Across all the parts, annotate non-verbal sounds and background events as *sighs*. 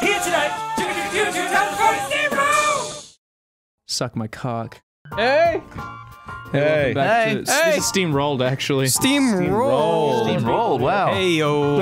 here tonight! Suck my cock. Hey! Hey, welcome back Hey. to- Hey. This is steam rolled actually. Steam roll. Steam rolled, wow. Hey yo.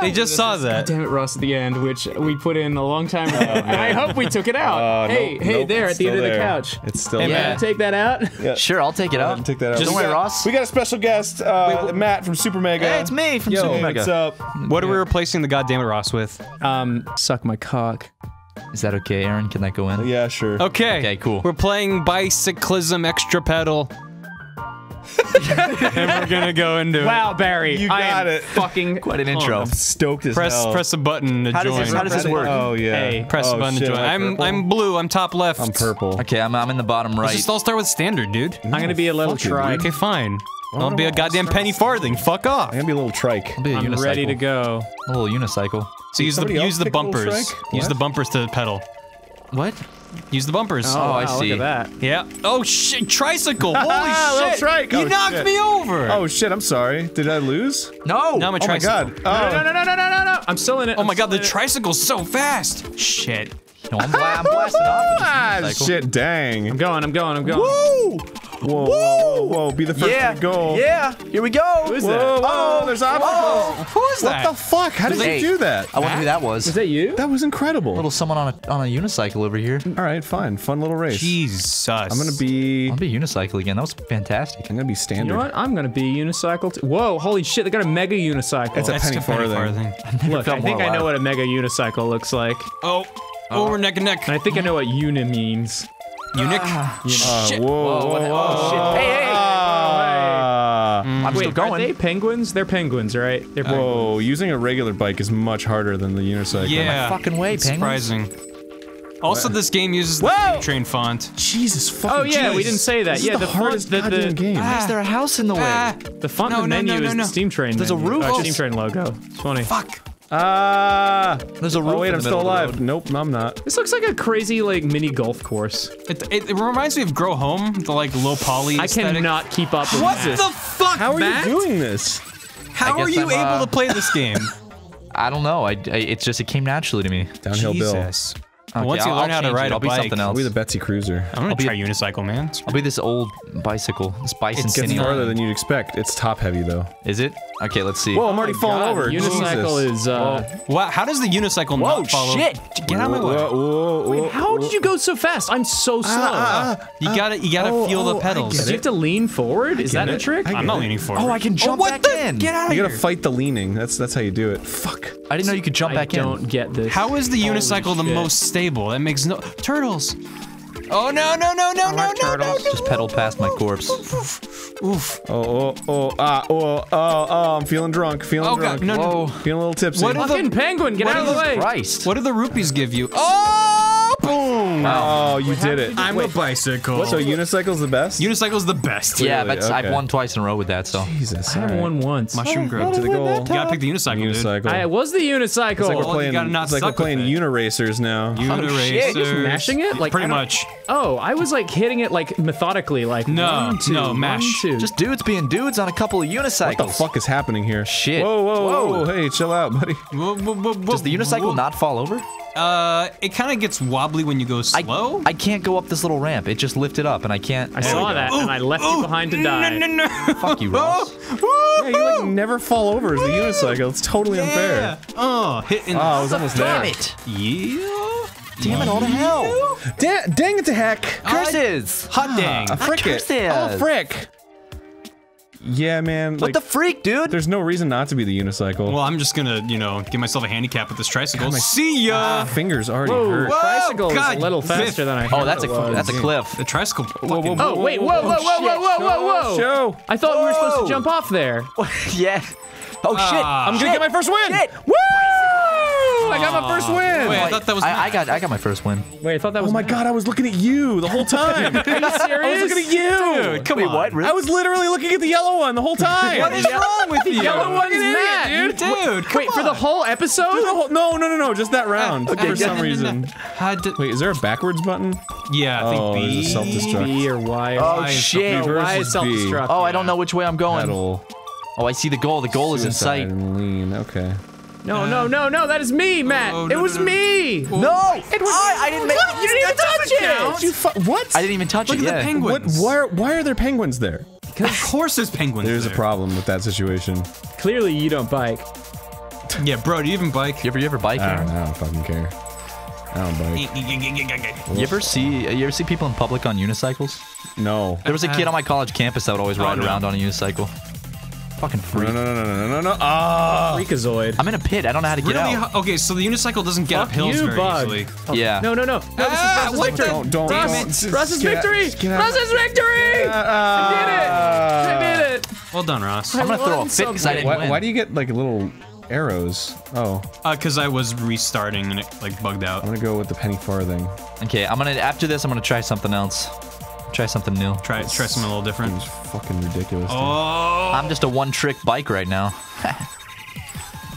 They just saw God that. damn it, Ross, at the end, which we put in a long time ago. and I hope we took it out. Uh, hey, nope, hey, nope, there at the end still of the couch. It's still Hey, there. man. Wanna take that out? Sure, I'll take it out. Take that out. Don't We worry, Ross. We got a special guest, uh, Matt from Super Mega. Hey, it's me from Yo, Super Mega. what's up? What are we replacing the goddamn it Ross with? Um, suck my cock. Is that okay, Arin? Can that go in? Yeah, sure. Okay. Okay, cool. We're playing bicyclism extra pedal. *laughs* and we're gonna go into Wow, Barry, You I got am it. Fucking *laughs* Quite an intro. I'm Stoked as press hell. press a button to How does join. this- how does this work? Oh yeah. Hey. press oh, a button shit, to join. am I I'm? I'm blue. I'm top left. I'm purple. Okay, I'm, I'm in the bottom Let's right. just all start with standard, dude. I'm gonna be a little Fuck it, trike. Okay, fine. I'll do be I a goddamn penny farthing. Fuck off. I'm gonna be a little trike. I'll be a I'm unicycle. ready to go. A little unicycle. So use the somebody use the pick a little bumpers. strike? Use What? the bumpers to pedal. What? Use the bumpers. Oh, I wow, see. Look at that. Yeah. Oh shit! Tricycle. *laughs* Holy Little shit! trike. You Oh, knocked shit. me over. Oh shit! I'm sorry. Did I lose? No! Now I'm a Oh my god. No, Oh. no, no, no, no, no, no, no! I'm still in it. Oh I'm my god, the it. tricycle's so fast. Shit. No, I'm, bla- I'm blasting off Ah, *laughs* shit! Dang. I'm going. I'm going. I'm going. Woo! Whoa, whoa, whoa! Be the first Yeah, to the goal. yeah, here we go. Who is Whoa, that? whoa! Oh. There's obstacles. Who is that? What that? the fuck? How did Hey. you do that? I wonder who that was. Is that you? That was incredible. little someone on a on a unicycle over here. All right, fine. Fun little race. Jesus. I'm gonna be. I'll be unicycle again. That was fantastic. I'm gonna be standard. You know what? I'm gonna be unicycle. T- Whoa! Holy shit! They got a mega unicycle. It's a That's penny a penny farthing. farthing. *laughs* Look, I think I know what a mega unicycle looks like, Oh. Oh, we're neck and neck. and I think I know what uni means. Eunuch. Uh, Shit. whoa, whoa, what- whoa, oh, shit. whoa. Hey, hey, hey. Ah. I'm Wait, still going. are they penguins? They're penguins, right? They're penguins. Whoa, using a regular bike is much harder than the unicycle. Yeah. fucking way, It's penguins. Surprising. Also, this game uses the Whoa! Steam train font. Jesus fucking Oh yeah, we didn't say that. This yeah, is the, the hardest font, the, goddamn the, game. Why is there a house in the way? Ah, the font No, of the no, menu no, no, is no. the Steam Train. There's a roof. Uh, Oh. Steam Train logo. It's funny. fuck. Ah. There's a roof. oh wait, in I'm still middle of the alive. Nope, I'm not. This looks like a crazy like mini golf course. It, it, it reminds me of Grow Home, the like low poly I aesthetic. cannot keep up with this. What that. the fuck, How are Matt? you doing this? How I are you I'm, able uh, to play this game? *laughs* I don't know. I, I it's just it came naturally to me. Downhill Bill. Jesus. Okay, Once you I'll- learn I'll how to ride it. a I'll be bike, something else. I'll be the Betsy Cruiser. I'm gonna be- try unicycle, man. It's- I'll be this old bicycle. This bison It's Gets skinny. farther than you'd expect. It's top heavy though. Is it? Okay, let's see. Whoa, I'm already oh falling God, over. unicycle Jesus. is. Uh, Wow, how does the unicycle Whoa, not follow? shit! Get out of my way. Whoa, whoa, whoa, how whoa. did you go so fast? I'm so ah, slow. Ah, ah. You gotta, you gotta oh, feel oh, the I pedals. get Do you have to lean forward? Is that get a it. trick? I I'm not it. leaning forward. Oh, I can oh, jump what back the? in. Get out of You here. gotta fight the leaning. That's that's how you do it. Fuck. I didn't know you could jump I back in. don't get this. How is the Holy unicycle the shit. most stable? That makes no turtles. Oh no no no no no no no! Just pedal past my corpse. Oof. Oh, oh, oh, ah, oh, oh, oh, I'm feeling drunk. Feeling Oh drunk. god, no no. Feeling a little tipsy. What are Fucking the penguin, get out of the way! Christ. what do the rupees give you? Oh, boom! Oh, you how did did it. you- I'm a Wait. bicycle. So unicycle's the best? unicycle's the best. Yeah, Really? that's Okay. I've won twice in a row with that. So Jesus. I have alright. won once. Mushroom growth. to the goal. You gotta pick the unicycle, dude. Unicycle. I was the unicycle. It's like we're playing. gotta it's like we're playing. Uniracers now. Uniracers. shit, just mashing it? Like, pretty much. Oh, I was like hitting it like methodically, like No, one, two, no, one, mash. two. just dudes being dudes on a couple of unicycles. What the fuck is happening here? Shit. Whoa, whoa, whoa, Whoa. whoa. Hey, chill out, buddy. Whoa, whoa, Does the unicycle not fall over? Uh, it kind of gets wobbly when you go slow. I can't go up this little ramp. It just lifted up, and I can't. I saw that, and I left you behind to die. No, no, no. Fuck you, *laughs* Ross. Yeah, you like never fall over as a unicycle. It's totally Yeah. unfair. Oh, hitting. Oh, I was almost Damn there. it! Yeah. Damn it all to hell! Da- dang it to heck. Curses! Hot dang. A frick it. curses. Oh, frick. Yeah, man. What Like, the freak, dude? there's no reason not to be the unicycle. Well, I'm just gonna, you know, give myself a handicap with this tricycle. my- See ya. Fingers already Whoa, hurt. Whoa, tricycle is a little Biff. faster than I. Oh, that's a was. that's a cliff. The tricycle. whoa, fucking- whoa. Oh wait, whoa, whoa, whoa, whoa, whoa, whoa, whoa! Show. I thought we were supposed to jump off there. *laughs* yeah. Oh shit! Ah. I'm gonna get my first win. Shit. Woo! I got my first win. Wait, I thought that was. I, I got I got my first win. Wait, I thought that was. Oh my god, I was looking at you the whole time. *laughs* Are you serious? I was looking at you. Dude, come Wait, on. what? Really? I was literally looking at the yellow one the whole *laughs* time. What is wrong with you? The yellow one's Matt. dude. Dude, come Wait for the whole episode. The whole- no, no, no, no, just that round Okay, for yeah, some no, no, no. reason. Had to- Wait, is there a backwards button? yeah, I think Oh, B. there's a self-destruct. B or Y? Oh Why is shit! the- Why is self-destruct? Oh, I don't know which way I'm going. Oh, I see the goal. The goal is in sight. lean. Okay. No, no, um, no, no. That is me, oh, Matt. Oh, it no, was no, no. me. No! It was I, I didn't make You didn't even touch it. You fu- what? I didn't even touch Look it, Look at the yeah. What? penguins. Why? Are, why are there penguins there? Of course there's penguins there. There's a problem with that situation. Clearly, you don't bike. Yeah, bro, do you even bike? You ever, you ever bike I don't, here? I don't fucking care. I don't bike. You ever see you ever see people in public on unicycles? No. There was a kid on my college campus that would always Oh, ride no. around on a unicycle. Fucking freak. no, no, no, no, no, no. Ah! Freakazoid. I'm in a pit. I don't know how to get Really? out. Okay, so the unicycle doesn't get up Fuck hills you, very bug. easily. Yeah. No, no, no. No, Ah, this is what Russ's victory. the- Don't, don't, Damn don't. it. Just Russ's get out- victory. just get. Russ's victory. I did it. I did it. Well done, Ross. I'm gonna throw a fit because I didn't Why, win. why do you get like little arrows? Oh, Uh, cause I was restarting and it like bugged out. I'm gonna go with the penny farthing. Okay, I'm gonna after this. I'm gonna try something else. Try something new. Try try something a little different. It's fucking ridiculous. dude. Oh, I'm just a one-trick bike right now. *laughs*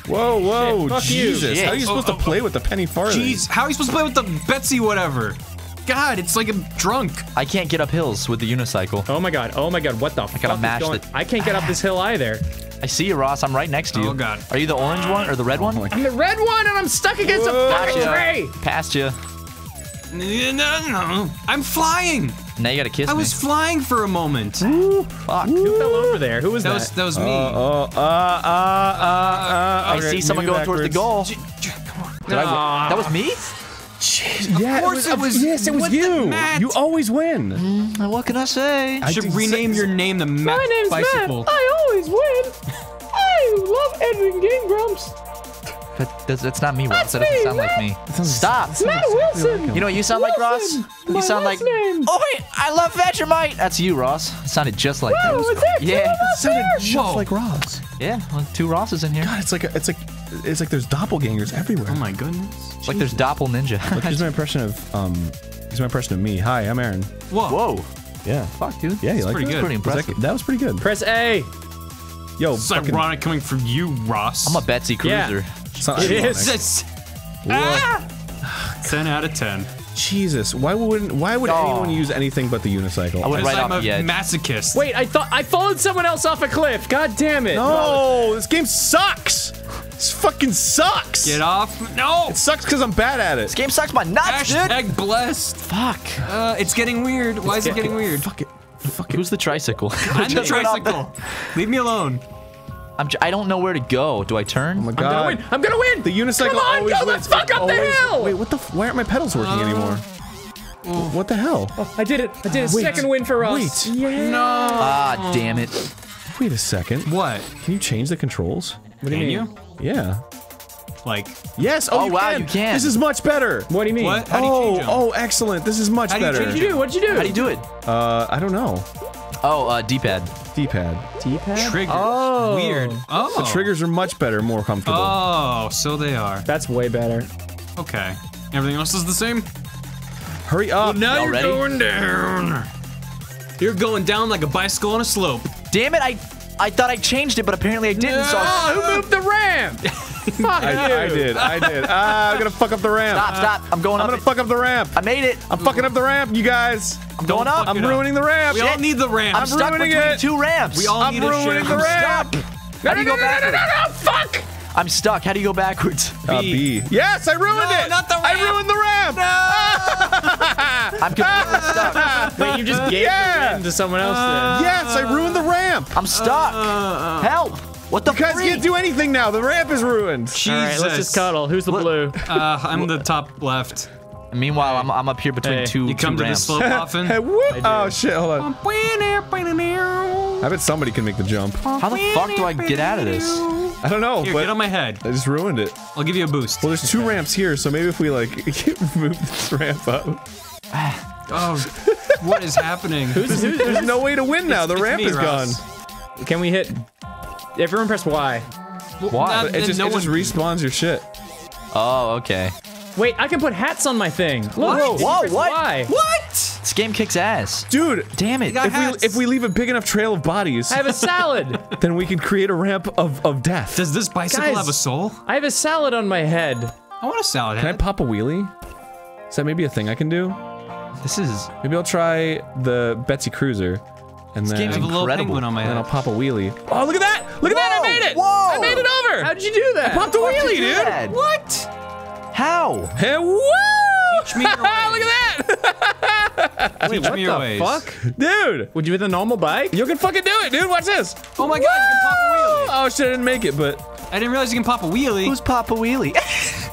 Whoa, whoa, Shit, fuck you. Jesus! How are you supposed Oh, to oh, oh play oh. with the penny farthing? jeez, how are you supposed to play with the Betsy whatever? God, it's like a drunk. I can't get up hills with the unicycle. Oh my god. Oh my god. What the fuck gotta is mash going? the- I can't get up this hill either. I see you, Ross. I'm right next to you. Oh, God. Are you the orange one or the red oh one? I'm the red one, and I'm stuck against a fucking Gotcha. tree. Passed you. No, no, I'm flying. Now you gotta kiss I me. I was flying for a moment. Fuck. Who fell over there? Who was That that? was that was me. Oh, uh, uh, uh, uh. I okay, see someone maybe going towards the goal. J- j- come on. Did I? That was me? Yeah, of course it was- Yes, it was you. Matt? You always win. What can I say? I should did rename say- your name to Matt My name's Bicycle. Matt. I always win. I love Edwin Game Grumps. That, that's, that's not me, Ross. That's That doesn't me, sound like me. Stop. Matt Wilson. You know what you sound like, Ross? Wilson. You My sound like. name. Oh wait, I love Vegemite. That's you, Ross. It sounded just like Whoa, you. is that Yeah. Kevin It sounded up just Whoa. like Ross. Yeah, well, two Rosses in here. God, it's like a, it's like it's like there's doppelgangers everywhere. Oh my goodness. It's like there's Doppel Ninja. Look, here's my impression of um. Here's my impression of me. Hi, I'm Arin. Whoa. Whoa. Yeah. Fuck, dude. Yeah, you like pretty that? good. Pretty Was that, impressive. that was pretty good. Press A. Yo, It's fucking, ironic coming from you, Ross. I'm a Betsy Yeah. Cruiser. it's not It It's- Ah! 10 out of 10. Jesus, why wouldn't why would Oh. anyone use anything but the unicycle? I would Because right I'm off a the edge. masochist. Wait, I thought I followed someone else off a cliff. God damn it. No, this game sucks. This fucking sucks. Get off. No! It sucks because I'm bad at it. This game sucks my nuts, dude. Hashtag blessed. Fuck. Uh, it's getting weird. Why is it getting weird? Fuck it. Fuck it. Who's the tricycle? I'm the Just right off tricycle. Leave me alone. I'm j- I don't know where to go. Do I turn? Oh my god. I'm gonna god. win. I'm gonna win. The unicycle Come on, always go. wins. Let's fuck up the hill. Wait, what the? F- why aren't my pedals working anymore? Oh. What the hell? Oh, I did it. I did a Wait. second win for us. Wait. Yeah. Ah, damn it. Wait a second. What? Can you change the controls? What do Can you mean? you? Yeah. Like, Yes. Oh, Oh, you wow, can. you can. This is much better. What do you mean? what? How do you oh, change them? oh, excellent. This is much How better. change What'd you do? What'd you do? How do you do it? Uh, I don't know. Oh, uh, D-pad. D-pad. D-pad. Triggers. Oh. Weird. Oh. The triggers are much better, more comfortable. Oh, so they are. That's way better. Okay. Everything else is the same? Hurry up. Now Y'all you're ready? going down. You're going down like a bicycle on a slope. Damn it, I I thought I changed it, but apparently I didn't, so I Oh, who moved the ramp? *laughs* *laughs* Fuck I, you. I did. I did. Ah, I'm gonna fuck up the ramp. Stop, stop. I'm going I'm up. gonna it. fuck up the ramp. I made it. I'm fucking up the ramp, you guys. I'm going up. I'm it up. ruining the ramp. We all need the ramp. I'm stuck ruining between it. two ramps. We all I'm need a ruining the ramp. Stop. How do you go no, no, no, no, no, fuck! I'm stuck. How do you go backwards? Uh, B. Yes, I ruined No, it. not the I ruined the ramp. *laughs* I'm completely stuck. Wait, you just gave Yeah. the win to someone else then. Yes, I ruined the ramp. I'm stuck. Help. What the You guys freak? can't do anything now. The ramp is ruined. Jesus. All right, let's just cuddle. Who's the blue? Uh, I'm the top left. Meanwhile, I'm, I'm up here between Hey, two, You come two to the ramps. slope *laughs* often? *laughs* Hey, whoop. Oh shit! Hold on. I'll bet somebody can make the jump. How the fuck do I get out of this? I don't know, Here, but get on my head. I just ruined it. I'll give you a boost. Well, there's two ramps here, so maybe if we like *laughs* move this ramp up, *sighs* Oh, what is happening? Who's, who's, there's no way to win now. The It's ramp me, is gone. Can we hit? Everyone press Y. Why? It just, no it just one- respawns your shit. Oh, okay. Wait, I can put hats on my thing. Look, What? if Whoa, what? Y. What? This game kicks ass. Dude, Damn it. if hats. we if we leave a big enough trail of bodies, I have a salad. *laughs* then we can create a ramp of, of death. Does this bicycle Guys. have a soul? I have a salad on my head. I want a salad Can I pop a wheelie? Is that maybe a thing I can do? This is. Maybe I'll try the Betsy Cruiser. And then, game's I have a little penguin on my then I'll pop a wheelie. Oh, look at that! Look at that! I made it! whoa. I made it over! How did you do that? I Popped a How'd you wheelie, do dude! that? What? How? Hey, woo! Teach me *laughs* your look at that! Wait, *laughs* Teach what me your the ways. fuck? dude! Would you with a normal bike? You can fucking do it, dude! Watch this! Oh my god, you can pop a wheelie. Oh shit, I didn't make it, but I didn't realize you can pop a wheelie. Who's Papa Wheelie? *laughs*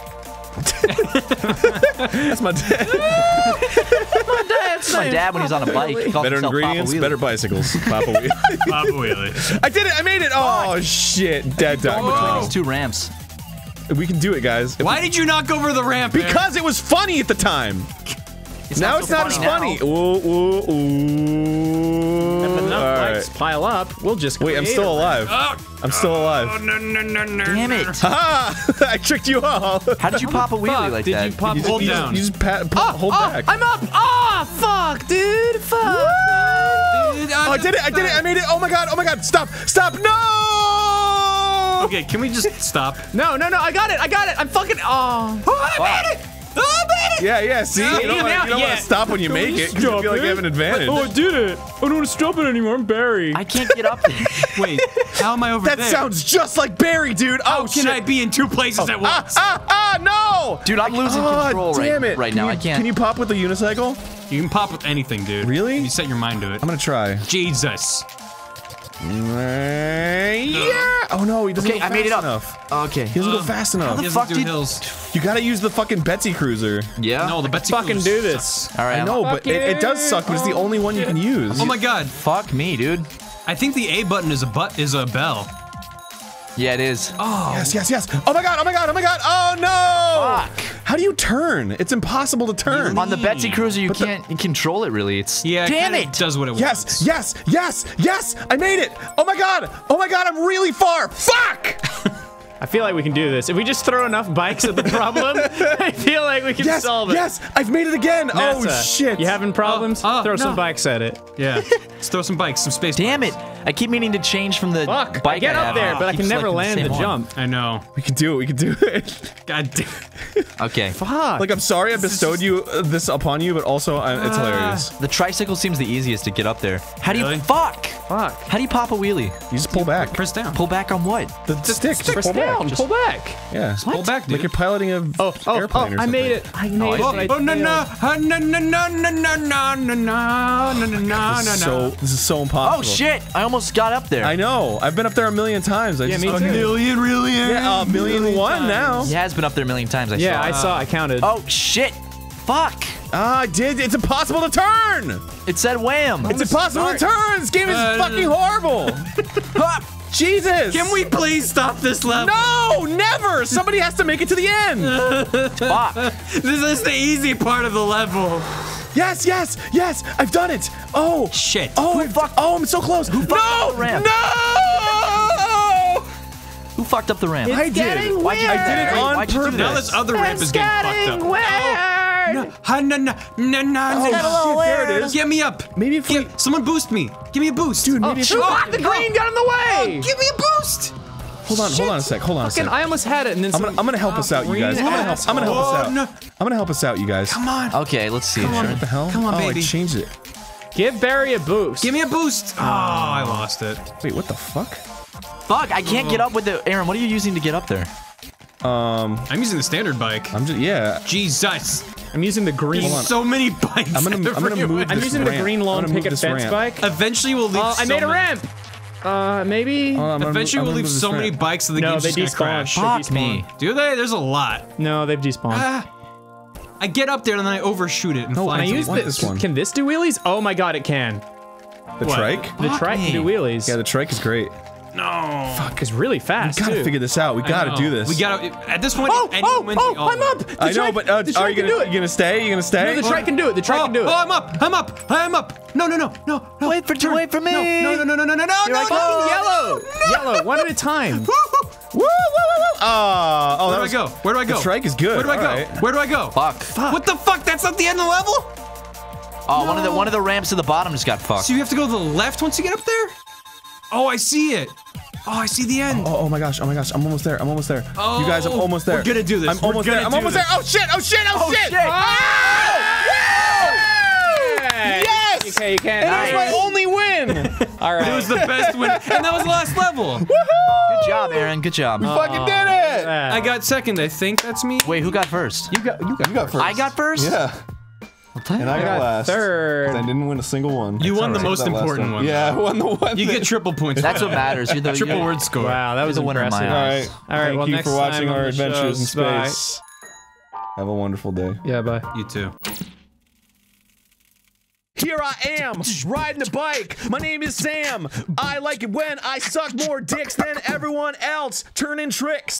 that's my dad. That's my dad when he's on a bike. He better himself Papa ingredients, better bicycles. Papa wheelie. *laughs* pop a wheelie. I did it! I made it! Oh shit, dad died. Between these two ramps. We can do it, guys. Why did you not go over the ramp? Arin? Because it was funny at the time. now so it's not as funny funny. Ooh, ooh, ooh. If enough All bikes right. pile up, we'll just Wait, I'm still alive. Oh, I'm still alive. oh, no, no, no, no. Damn it. Ha! *laughs* I tricked you all. How did you pop a wheelie Fuck, like did that? you pop You just, Hold you just- down. you just pat, pull, hold back. I'm up! Ah, fuck, dude! Fuck! Oh, I did it! I did it! I made it! Oh my god! Oh my god! Stop! Stop! No! Okay, can we just stop? No, no, no! I got it! I got it! I'm fucking. Oh! Oh, I made it! Oh, I made it! Yeah, yeah. See, you don't, wanna- you don't yeah. want to stop when you make it. 'cause You feel like you have an advantage. Oh, I did it! I don't want to stop it anymore. I'm Barry. I can't get up there. *laughs* Wait, how am I over that there? sounds just like Barry, dude. How Oh can shit! I be in two places at ah, once? ah, ah! No! Dude, I'm losing Oh, control damn right, it. right now. you- I can't. Can you pop with the unicycle? You can pop with anything, dude. Really? If you set your mind to it. I'm gonna try. Jesus. Yeah! Oh no, he doesn't Okay, go I made it up. enough. Oh, okay. He doesn't go fast enough. He doesn't fuck do did- hills. You gotta use the fucking Betsy Cruiser. Yeah. No, the Betsy fucking do this. sucks. All right. I know, but it, it does suck, but it's the oh, only one you can use. Oh my god. Fuck me, dude. I think the A button is a butt is a bell. Yeah, it is. Oh. Yes, yes, yes. Oh my god, oh my god, oh my god. Oh no! Fuck. How do you turn? It's impossible to turn. On the Betsy Cruiser, you But can't control it really. It's Yeah, it Damn kinda it! does what it Yes, wants. yes, yes, yes! I made it! Oh my god! Oh my god, I'm really far! Fuck! I feel like we can do this. If we just throw enough bikes at the *laughs* problem, I feel like we can Yes, solve it. yes! I've made it again! oh shit! You having problems? Oh, oh, throw no. some bikes at it. Yeah. Let's throw some bikes, some space. Damn bikes. it! I keep meaning to change from the Fuck! bike I get I up there, but I Keep can never land the same one. jump. I know. We can do it, we can do it. *laughs* God damn. Okay. Fuck! like, I'm sorry I bestowed you uh, this upon you, but also I, it's hilarious. The tricycle seems the easiest to get up there. How do you fuck? Fuck. How do you pop a wheelie? You just pull back. Press down. Pull back on what? The stick, just Press pull down. back. Just- Pull back. yeah. Pull back, dude. Like you're piloting a Oh, oh, airplane oh! or I made something. it. I made I it. see. but I Oh no no no no no no no no no no no no no no This no is so, this is so impossible. Oh shit! I almost got up there. I know. I've been up there a million times. I Yeah, just me fucking- too. Million, really? Yeah, a million one now. He has been up there a million times. I Yeah, saw. I saw. I counted. Oh shit! Fuck! Ah, I did. It's impossible to turn. It said wham. It's impossible to turn. This game is Uh, fucking horrible. *laughs* Jesus. Can we please stop this level? No, never. Somebody has to make it to the end. *laughs* Fuck. This is the easy part of the level. Yes, yes, yes. I've done it. Oh. Shit. Oh, I fuck. Oh, I'm so close. fucked no, up the ramp? no. Who fucked up the ramp? I did. Why'd you I did it on Why'd purpose. Now this other ramp is getting fucked up. weird. Ha, no, no, no, no, Oh, no. shit, there it is. Get me up. Maybe if we- someone boost me. Give me a boost. Dude, maybe if we- The green got in the way. Give me a boost. Hold on, hold on a sec. Hold on a sec. I almost had it, and then I'm gonna, I'm gonna help us out, you guys. I'm gonna help. I'm gonna help us Oh, out. no. I'm gonna help us out, you guys. Come on. Okay, let's see. Come on. What the hell? Come on, oh, baby. I changed it. give Barry a boost. Give me a boost. Oh, I lost it. Wait, what the fuck? Fuck! I can't get up with the Arin. What are you using to get up there? Um, I'm using the standard bike. I'm just yeah. Jesus. I'm using the green. Hold on. So many bikes. I'm gonna I'm gonna everywhere. move. I'm this using the green I'm lone gonna move picket this fence ramp. bike. Eventually, we'll leave. Uh, I made a ramp. Uh, maybe. Hold on, Eventually, move- we'll leave so this many bikes that the No, game's they just gonna despawn. crash. They Fuck me. Do they? There's a lot. No, they've despawned. Ah. I get up there and then I overshoot it and No, fly. Can I use the- this? this one. Can this do wheelies? Oh my god, it can. The What? trike? The trike can do wheelies. Yeah, the trike is great. No. Fuck, it's really fast We gotta too. figure this out. We gotta do this. We gotta. At this point, Oh, any oh, moment, oh, we I'm up. The I know, but uh, the are you can gonna do it. you gonna stay? You gonna stay? No, the trike can do it. The trike Oh, can do it. oh, I'm up. I'm up. I'm up. No, no, no, no, no. Wait for Turn. wait for me. No, no, no, no, no, no, no, Here no, I no. go. Yellow, yellow, one at a time. *laughs* Woo, woo, woo, woo. Ah, oh, Where that do I go? Where do I go? The trike is good. Where do I go? All right. Where do I go? Fuck. What the fuck? That's not the end of the level. Oh, one of the one of the ramps at the bottom just got fucked. So you have to go to the left once you get up there. Oh, I see it. Oh, I see the end. Oh, oh, oh my gosh! Oh my gosh! I'm almost there! I'm almost there! you guys, I'm Oh, almost there! we're gonna do this. I'm almost there! I'm almost this. there! Oh shit! Oh shit! Oh, Oh, shit! shit. Oh! Yes! Okay, you can't. That was my only win. *laughs* All right. It was the best win, and that was the last level. Woohoo! Good job, Arin. Good job. You fucking did it. I got second. I think that's me. Wait, who got first? You got you got, you got first. I got first. Yeah. And I, got, last. third. 'cause I didn't win a single one. You won the Except most important one. Yeah, I won the one. You that- get triple points. That's what matters. You're the Triple you're- word score. Wow, that was the winner in impressive. my All eyes. right. All right, Thank well, you for watching our the show, adventures in bye. space. Have a wonderful day. Yeah, bye. You too. Here I am, riding a bike. My name is Sam. I like it when I suck more dicks than everyone else, turning tricks.